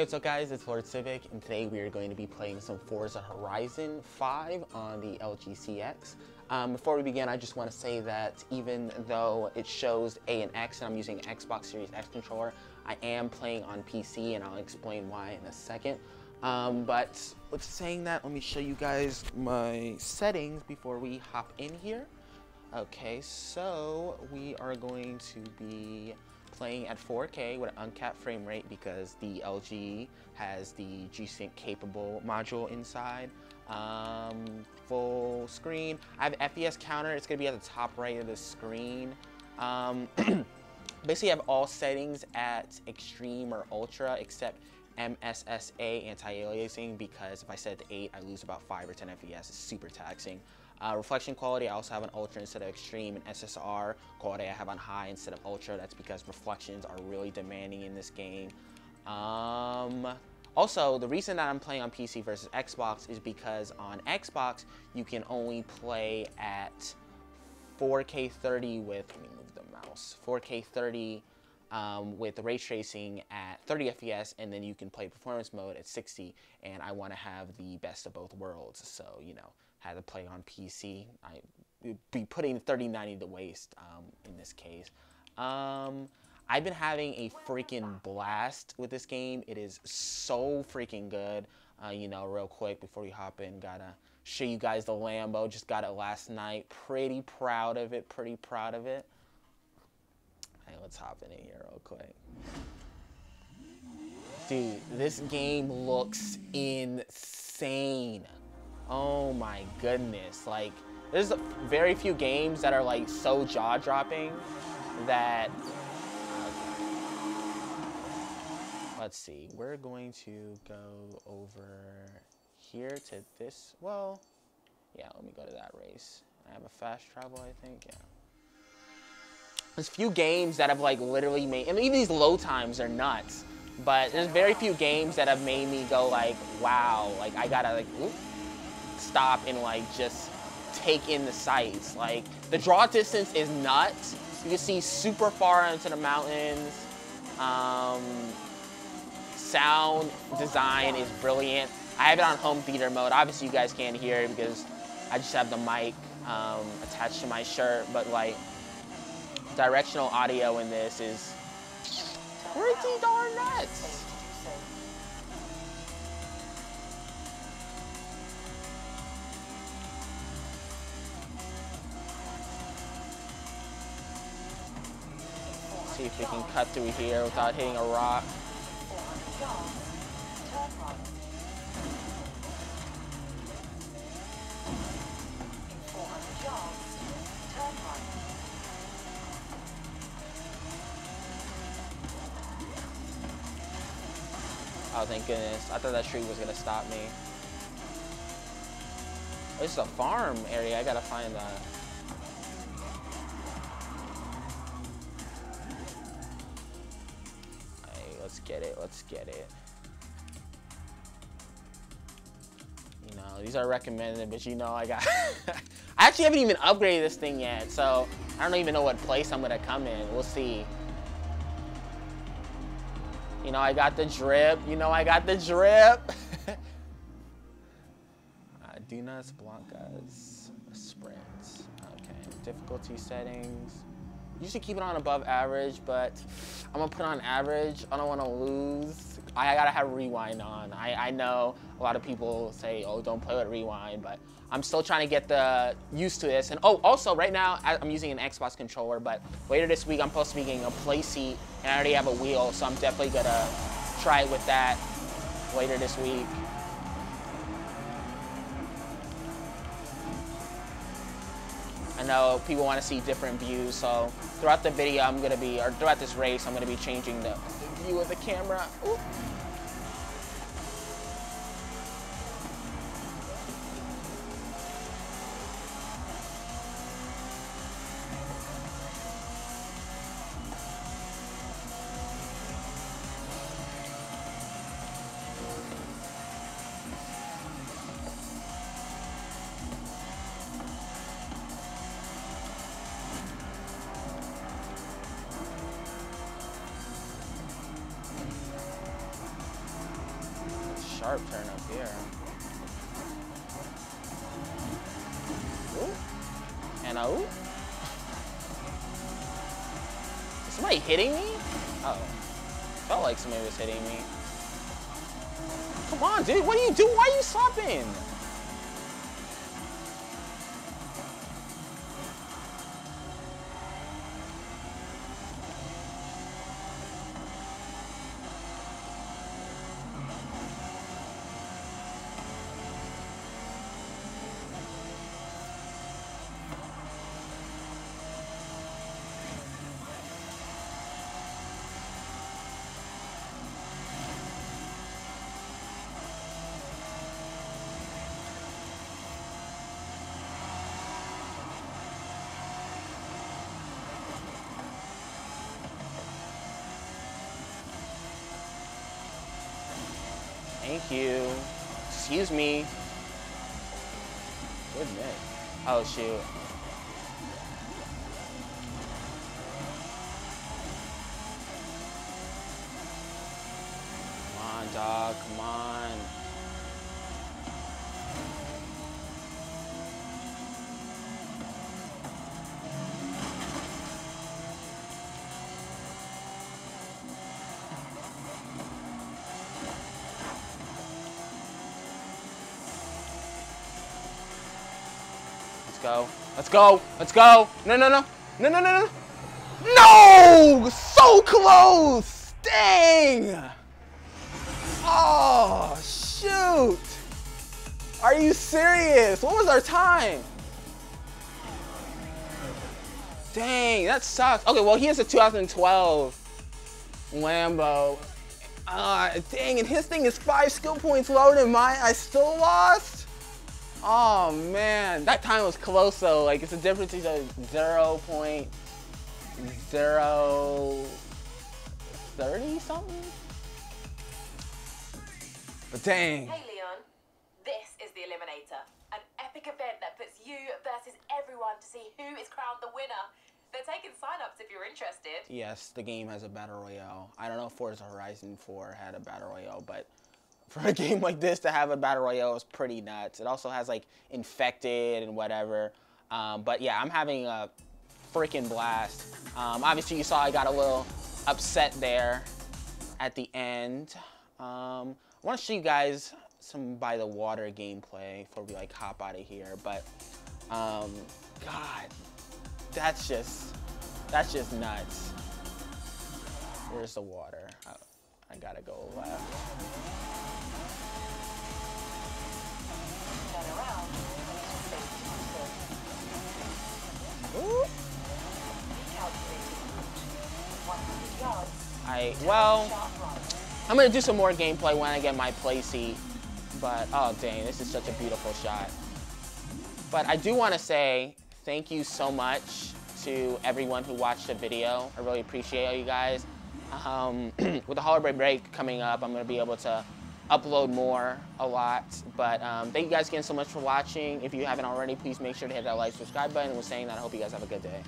Hey, what's up guys? It's Lord Civick, and today we are going to be playing some Forza Horizon 5 on the LG CX. Um, before we begin, I just want to say that even though it shows A and X and I'm using Xbox Series X controller, I am playing on PC and I'll explain why in a second. Um, but with saying that, let me show you guys my settings before we hop in here. Okay, so we are going to be playing at 4K with an uncapped frame rate because the LG has the G-Sync capable module inside. Um, full screen. I have FPS counter. It's gonna be at the top right of the screen. Um, basically, I have all settings at extreme or ultra except MSSA anti-aliasing because if I set it to 8, I lose about 5 or 10 FPS. It's super taxing. Uh, reflection quality, I also have an ultra instead of extreme, and SSR quality I have on high instead of ultra. That's because reflections are really demanding in this game. Um, also, the reason that I'm playing on PC versus Xbox is because on Xbox, you can only play at 4K 30 with, let me move the mouse, 4K 30 um, with ray tracing at 30 FPS, and then you can play performance mode at 60. And I want to have the best of both worlds, so you know, had to play on PC. I would be putting 3090 to waste um, in this case. Um, I've been having a freaking blast with this game. It is so freaking good. Uh, you know, real quick before we hop in, gotta show you guys the Lambo. Just got it last night. Pretty proud of it. Pretty proud of it. Hey, let's hop in here real quick. Dude, this game looks insane. Oh my goodness. Like, there's very few games that are like so jaw-dropping that let's see we're going to go over here to this well yeah let me go to that race. I have a fast travel I think yeah. There's few games that have like literally made I mean even these low times are nuts but there's very few games that have made me go like wow like I gotta like whoop, stop and like just take in the sights like the draw distance is nuts you can see super far into the mountains um, sound design is brilliant. I have it on home theater mode. Obviously, you guys can't hear it because I just have the mic um, attached to my shirt, but like directional audio in this is pretty darn nuts. See if we can cut through here without hitting a rock. Oh, thank goodness. I thought that tree was gonna stop me. This is a farm area. I gotta find that. Let's get it. You know, these are recommended, but you know, I got... I actually haven't even upgraded this thing yet, so I don't even know what place I'm gonna come in. We'll see. You know, I got the drip. You know, I got the drip. uh, Dunas Blancas sprint. Okay, difficulty settings. Usually keep it on above average, but I'm gonna put it on average. I don't wanna lose. I gotta have rewind on. I, I know a lot of people say, oh, don't play with rewind, but I'm still trying to get the used to this. And oh, also right now I'm using an Xbox controller, but later this week I'm supposed to be getting a play seat, and I already have a wheel, so I'm definitely gonna try it with that later this week. Know people want to see different views, so throughout the video I'm gonna be, or throughout this race, I'm gonna be changing the view of the camera. Ooh. Sharp turn up here. Ooh. And a ooh. Is somebody hitting me? Oh. Felt like somebody was hitting me. Come on, dude. What are you doing? Why are you stopping? Thank you. Excuse me. Goodness. Oh, shoot. Come on, dog. Come on. Let's go. Let's go. Let's go. No, no, no. No, no, no, no. No! So close! Dang! Oh, shoot! Are you serious? What was our time? Dang, that sucks. Okay, well, he has a 2012 Lambo. Uh, dang, and his thing is five skill points lower than mine. I still lost? Oh, man. That time was close, though. Like, it's a difference between 0 point zero thirty something. But dang. Hey Leon, this is the Eliminator, an epic event that puts you versus everyone to see who is crowned the winner. They're taking sign-ups if you're interested. Yes, the game has a battle royale. I don't know if Forza Horizon 4 had a battle royale, but for a game like this to have a battle royale is pretty nuts. It also has like infected and whatever. Um, but yeah, I'm having a freaking blast. Um, obviously, you saw I got a little upset there at the end. Um, I want to show you guys some by the water gameplay before we like hop out of here. But um, God, that's just that's just nuts. Where's the water? I, I gotta go left. Well. I'm gonna do some more gameplay when I get my play seat. But oh dang, this is such a beautiful shot. But I do want to say thank you so much to everyone who watched the video. I really appreciate all you guys. Um, with the holiday break coming up, I'm gonna be able to upload more a lot. But um, thank you guys again so much for watching. If you haven't already, please make sure to hit that like, subscribe button. With saying that, I hope you guys have a good day.